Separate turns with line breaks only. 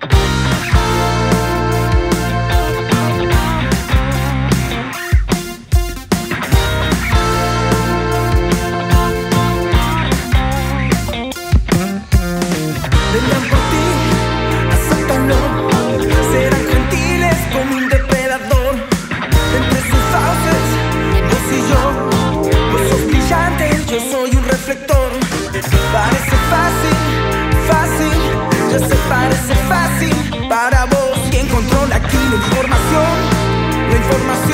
Vengan por ti, acéntanlo. Serán gentiles como un depredador. Entre sus fauces, vos y yo. Vosos brillantes, yo soy un reflector. Parece fácil, fácil, ya se parece fácil. formas